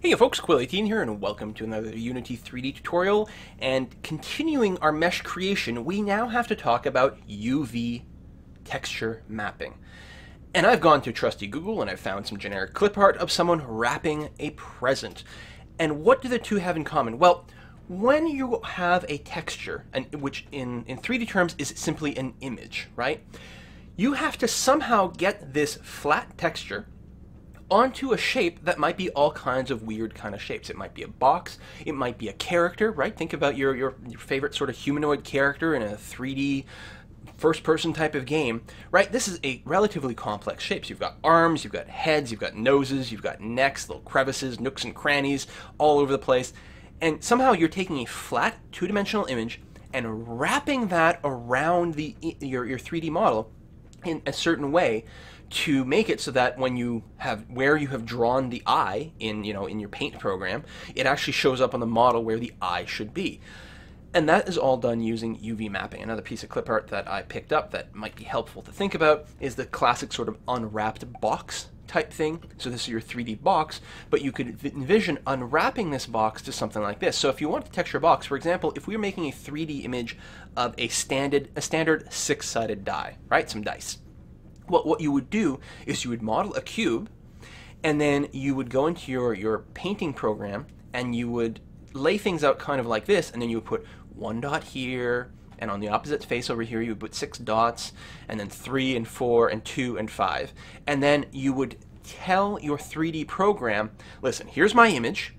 Hey folks, Quill18 here and welcome to another Unity 3D tutorial. And continuing our mesh creation, we now have to talk about UV texture mapping. And I've gone to trusty Google and I've found some generic clip art of someone wrapping a present. And what do the two have in common? Well, when you have a texture, and which in, in 3D terms is simply an image, right? You have to somehow get this flat texture onto a shape that might be all kinds of weird kind of shapes. It might be a box, it might be a character, right? Think about your, your, your favorite sort of humanoid character in a 3D first person type of game, right? This is a relatively complex shape. you've got arms, you've got heads, you've got noses, you've got necks, little crevices, nooks and crannies all over the place. And somehow you're taking a flat two-dimensional image and wrapping that around the your, your 3D model in a certain way to make it so that when you have where you have drawn the eye in you know in your paint program it actually shows up on the model where the eye should be and that is all done using UV mapping. Another piece of clip art that I picked up that might be helpful to think about is the classic sort of unwrapped box type thing. So this is your 3D box, but you could envision unwrapping this box to something like this. So if you want to texture box, for example, if we were making a 3D image of a standard, a standard six-sided die, right, some dice, what, what you would do is you would model a cube and then you would go into your, your painting program and you would lay things out kind of like this and then you would put one dot here and on the opposite face over here you would put six dots and then three and four and two and five. And then you would tell your 3D program listen here's my image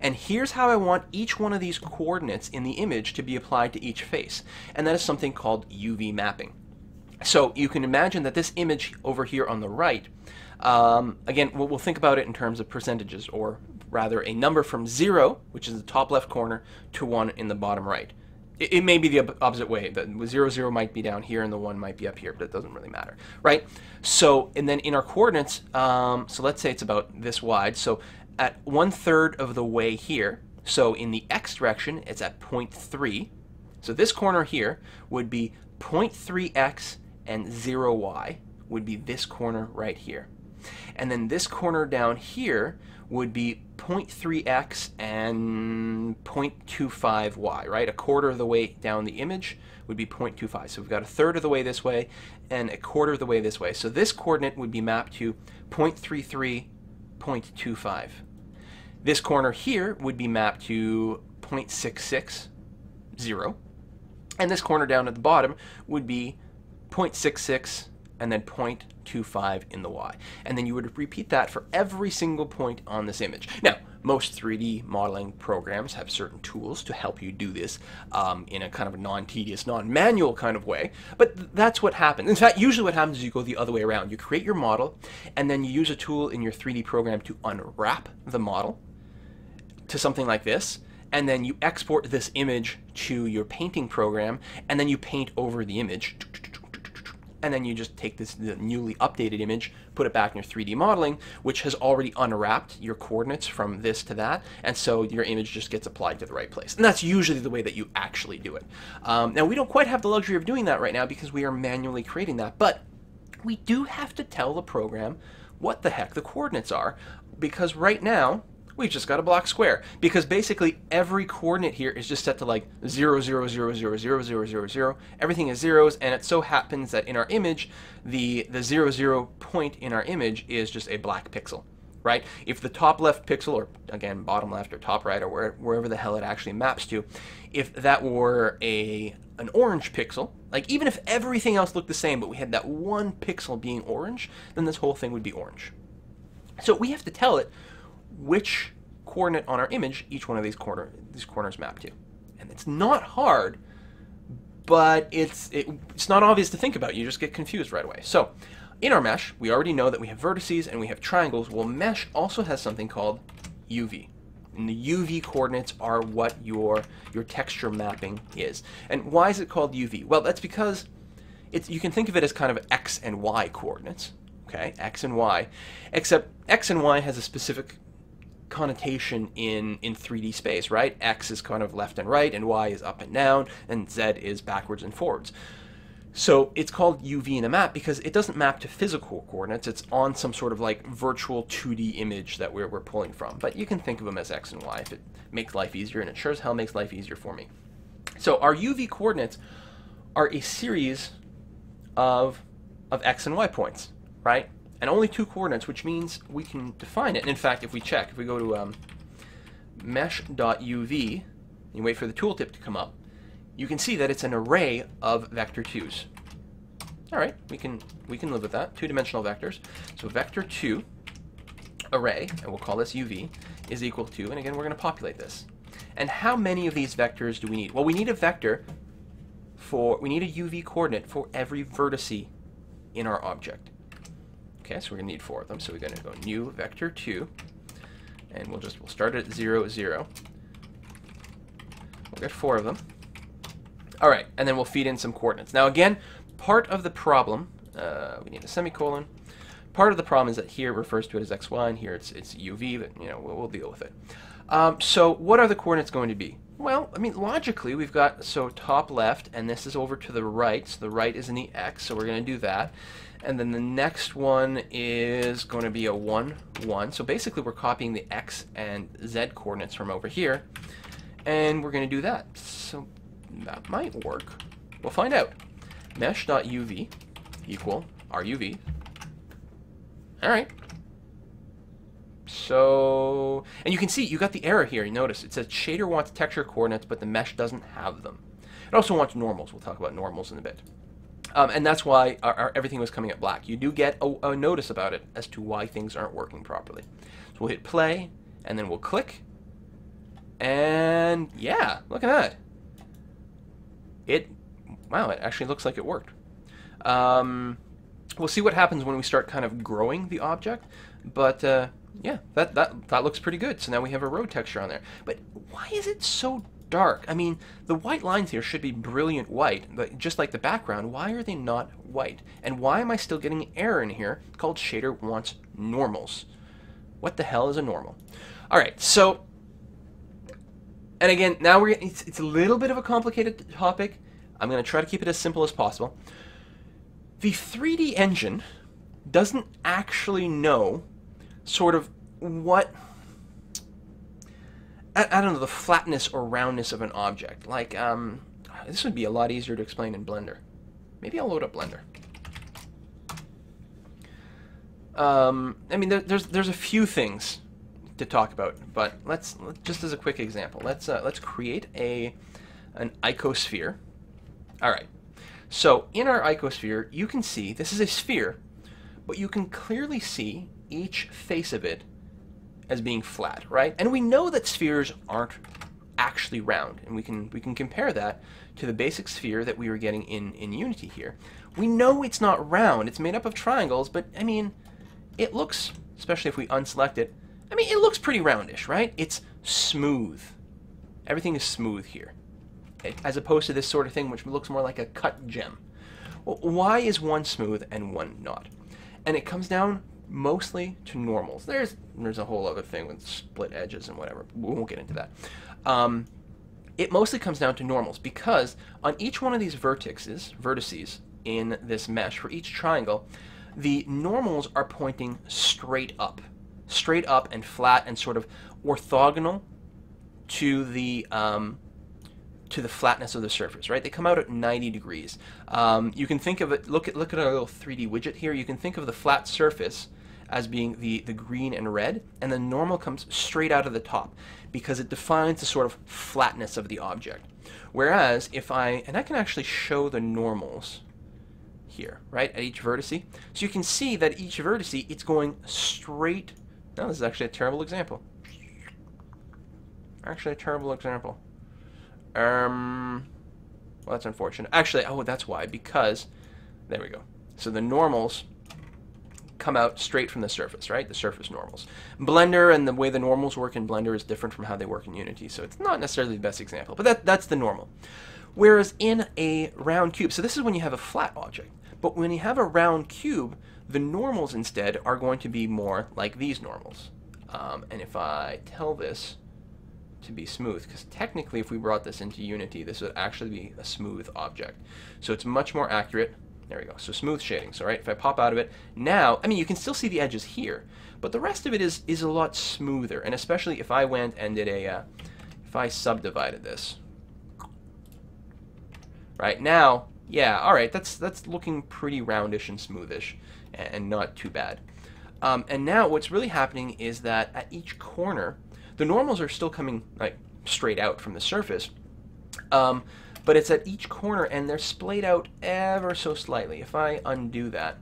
and here's how I want each one of these coordinates in the image to be applied to each face. And that is something called UV mapping. So you can imagine that this image over here on the right, um, again, we'll, we'll, think about it in terms of percentages, or rather a number from 0, which is the top left corner, to 1 in the bottom right. It, it may be the opposite way. The 0, 0 might be down here, and the 1 might be up here, but it doesn't really matter, right? So, and then in our coordinates, um, so let's say it's about this wide, so at one third of the way here, so in the x direction, it's at 0.3, so this corner here would be 0.3x and 0y would be this corner right here. And then this corner down here would be 0.3x and 0.25y, right? A quarter of the way down the image would be 0.25. So we've got a third of the way this way and a quarter of the way this way. So this coordinate would be mapped to 0.33, 0.25. This corner here would be mapped to 0.66, 0. And this corner down at the bottom would be 0.66 and then 0.25 in the y. And then you would repeat that for every single point on this image. Now, most 3D modeling programs have certain tools to help you do this um, in a kind of non-tedious, non-manual kind of way, but th that's what happens. In fact, usually what happens is you go the other way around. You create your model, and then you use a tool in your 3D program to unwrap the model to something like this, and then you export this image to your painting program, and then you paint over the image and then you just take this newly updated image, put it back in your 3D modeling, which has already unwrapped your coordinates from this to that, and so your image just gets applied to the right place. And that's usually the way that you actually do it. Um, now, we don't quite have the luxury of doing that right now because we are manually creating that, but we do have to tell the program what the heck the coordinates are, because right now, we've just got a block square because basically every coordinate here is just set to like 0, 0, 0, 0, 0, 0, 0, 0. Everything is zeros and it so happens that in our image, the, the 0, 0 point in our image is just a black pixel. Right? If the top left pixel, or again, bottom left or top right, or where, wherever the hell it actually maps to, if that were a an orange pixel, like even if everything else looked the same, but we had that one pixel being orange, then this whole thing would be orange. So we have to tell it which coordinate on our image each one of these corner these corners map to. And it's not hard, but it's it, it's not obvious to think about. You just get confused right away. So in our mesh, we already know that we have vertices and we have triangles. Well, mesh also has something called UV. And the UV coordinates are what your your texture mapping is. And why is it called UV? Well, that's because it's you can think of it as kind of x and y coordinates. Okay, x and y, except x and y has a specific connotation in in 3D space, right? X is kind of left and right, and Y is up and down, and Z is backwards and forwards. So it's called UV in a map because it doesn't map to physical coordinates. It's on some sort of like virtual 2D image that we're, we're pulling from. But you can think of them as X and Y if it makes life easier, and it sure as hell makes life easier for me. So our UV coordinates are a series of, of X and Y points, right? And only two coordinates, which means we can define it. And in fact, if we check, if we go to um, mesh.uv, and you wait for the tooltip to come up, you can see that it's an array of vector 2's. All right, we can we can live with that. Two-dimensional vectors. So vector 2 array, and we'll call this uv, is equal to, and again, we're going to populate this. And how many of these vectors do we need? Well, we need a vector for, we need a uv coordinate for every vertice in our object. Okay, so we're to need four of them. So we're going to go new vector 2, and we'll just, we'll start at 0, 0. We'll get four of them. All right, and then we'll feed in some coordinates. Now again, part of the problem, uh, we need a semicolon. Part of the problem is that here it refers to it as xy, and here it's, it's uv, but you know, we'll, we'll deal with it. Um, so what are the coordinates going to be? Well, I mean, logically, we've got, so top left, and this is over to the right, so the right is in the x, so we're going to do that. And then the next one is going to be a 1, 1. So basically, we're copying the x and z coordinates from over here, and we're going to do that. So that might work. We'll find out. Mesh.uv equal ruv. All right. So, and you can see you got the error here. You notice it says shader wants texture coordinates, but the mesh doesn't have them. It also wants normals. We'll talk about normals in a bit. Um, and that's why our, our, everything was coming up black. You do get a, a notice about it as to why things aren't working properly. So we'll hit play, and then we'll click. And yeah, look at that it, wow, it actually looks like it worked. Um, we'll see what happens when we start kind of growing the object, but uh, yeah, that, that, that looks pretty good. So now we have a road texture on there. But why is it so dark? I mean, the white lines here should be brilliant white, but just like the background, why are they not white? And why am I still getting an error in here called shader wants normals? What the hell is a normal? All right, so and again, now we're it's, it's a little bit of a complicated topic. I'm going to try to keep it as simple as possible. The 3D engine doesn't actually know sort of what I, I, don't know the flatness or roundness of an object. Like um, this would be a lot easier to explain in Blender. Maybe I'll load up Blender. Um, I mean, there, there's there's a few things to talk about, but let's just as a quick example, let's uh, let's create a an icosphere. All right. So in our icosphere, you can see this is a sphere, but you can clearly see each face of it as being flat, right? And we know that spheres aren't actually round, and we can we can compare that to the basic sphere that we were getting in in Unity here. We know it's not round; it's made up of triangles, but I mean, it looks, especially if we unselect it, I mean, it looks pretty roundish, right? It's smooth. Everything is smooth here, as opposed to this sort of thing which looks more like a cut gem. Well, why is one smooth and one not? And it comes down mostly to normals. There's there's a whole other thing with split edges and whatever. We won't get into that. Um, it mostly comes down to normals because on each one of these vertices, vertices in this mesh for each triangle, the normals are pointing straight up straight up and flat and sort of orthogonal to the um, to the flatness of the surface, right? They come out at 90 degrees. Um, you can think of it, look at, look at our little 3D widget here. You can think of the flat surface as being the, the green and red, and the normal comes straight out of the top because it defines the sort of flatness of the object. Whereas if I, and I can actually show the normals here, right, at each vertice. So you can see that each vertice, it's going straight no, this is actually a terrible example. Actually, a terrible example. Um, well, that's unfortunate. Actually, oh, that's why. Because, there we go. So the normals come out straight from the surface, right? The surface normals. Blender and the way the normals work in Blender is different from how they work in Unity, so it's not necessarily the best example, but that, that's the normal. Whereas in a round cube, so this is when you have a flat object, but when you have a round cube, the normals instead are going to be more like these normals. Um, and if I tell this to be smooth because technically if we brought this into Unity this would actually be a smooth object. So it's much more accurate. There we go. So smooth shading. So right, if I pop out of it, now, I mean you can still see the edges here, but the rest of it is is a lot smoother. And especially if I went and did a, uh, if I subdivided this, right now, yeah, all right, that's that's looking pretty roundish and smoothish, and, and not too bad. Um, and now what's really happening is that at each corner, the normals are still coming like straight out from the surface, um, but it's at each corner and they're splayed out ever so slightly. If I undo that,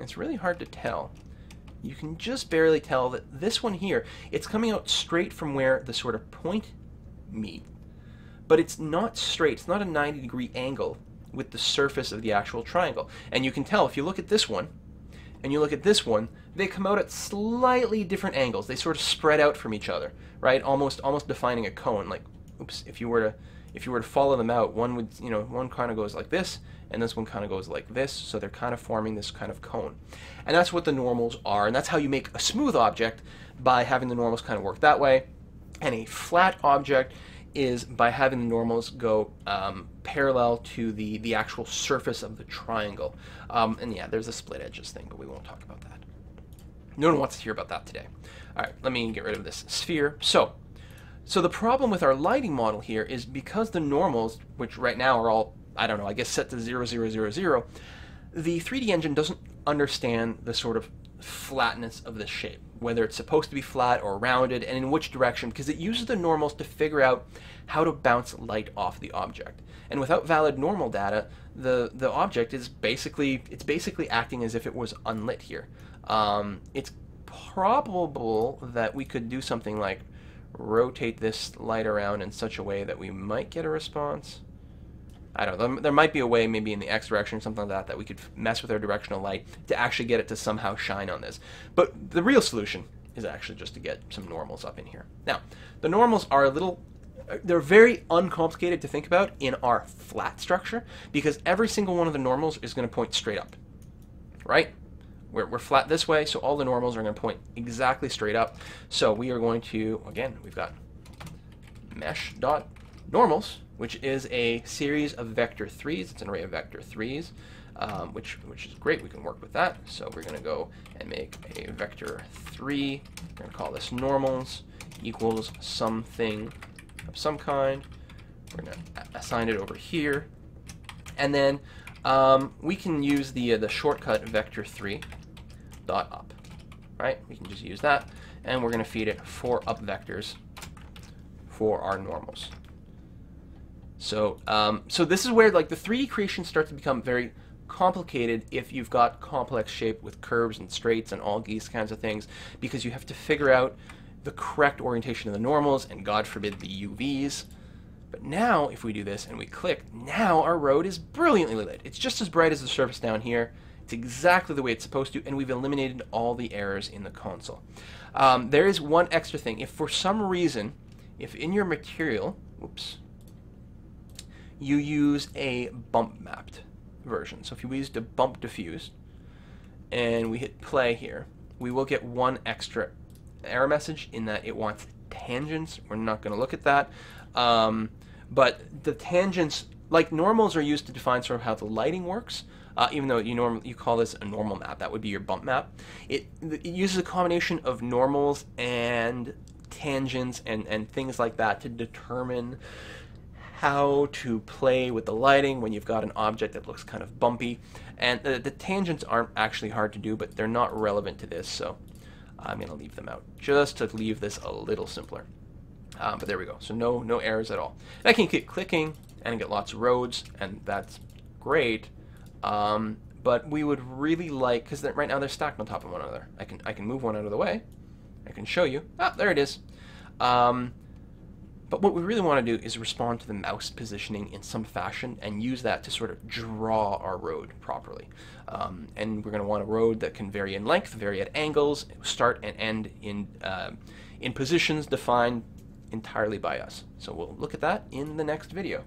it's really hard to tell. You can just barely tell that this one here, it's coming out straight from where the sort of point meet, but it's not straight. It's not a 90 degree angle with the surface of the actual triangle. And you can tell if you look at this one, and you look at this one, they come out at slightly different angles. They sort of spread out from each other, right? Almost almost defining a cone. Like, oops, if you were to if you were to follow them out, one would, you know, one kind of goes like this, and this one kind of goes like this, so they're kind of forming this kind of cone. And that's what the normals are, and that's how you make a smooth object by having the normals kind of work that way. And a flat object is by having the normals go um, parallel to the, the actual surface of the triangle. Um, and yeah, there's a split edges thing, but we won't talk about that. No one wants to hear about that today. All right, let me get rid of this sphere. So, so the problem with our lighting model here is because the normals, which right now are all, I don't know, I guess set to 0, 0, 0, 0, the 3D engine doesn't understand the sort of flatness of this shape, whether it's supposed to be flat or rounded, and in which direction, because it uses the normals to figure out how to bounce light off the object. And without valid normal data, the, the object is basically, it's basically acting as if it was unlit here. Um, it's probable that we could do something like rotate this light around in such a way that we might get a response. I don't know. There might be a way, maybe in the x direction, something like that, that we could mess with our directional light to actually get it to somehow shine on this. But the real solution is actually just to get some normals up in here. Now, the normals are a little, uh, they're very uncomplicated to think about in our flat structure because every single one of the normals is going to point straight up, right? We're, we're flat this way, so all the normals are going to point exactly straight up. So we are going to, again, we've got mesh dot normals which is a series of vector threes. It's an array of vector threes, um, which, which is great. We can work with that. So we're going to go and make a vector three. We're going to call this normals equals something of some kind. We're going to assign it over here. And then um, we can use the, uh, the shortcut vector 3 dot up, right? We can just use that, and we're going to feed it four up vectors for our normals. So, um, so this is where like the 3D creation starts to become very complicated if you've got complex shape with curves and straights and all these kinds of things, because you have to figure out the correct orientation of the normals and God forbid the UVs. But now, if we do this and we click, now our road is brilliantly lit. It's just as bright as the surface down here. It's exactly the way it's supposed to, and we've eliminated all the errors in the console. Um, there is one extra thing. If for some reason, if in your material, whoops, you use a bump mapped version. So if we used a bump diffused and we hit play here, we will get one extra error message in that it wants tangents. We're not going to look at that. Um, but the tangents, like normals, are used to define sort of how the lighting works. Uh, even though you norm you call this a normal map, that would be your bump map. It, it uses a combination of normals and tangents and, and things like that to determine how to play with the lighting when you've got an object that looks kind of bumpy. And the, the tangents aren't actually hard to do, but they're not relevant to this, so I'm going to leave them out just to leave this a little simpler. Um, but there we go. So no no errors at all. And I can keep clicking and get lots of roads, and that's great. Um, but we would really like, because right now they're stacked on top of one another. I can I can move one out of the way. I can show you. Ah, there it is. Um, but what we really want to do is respond to the mouse positioning in some fashion and use that to sort of draw our road properly. Um, and we're going to want a road that can vary in length, vary at angles, start and end in, uh, in positions defined entirely by us. So we'll look at that in the next video.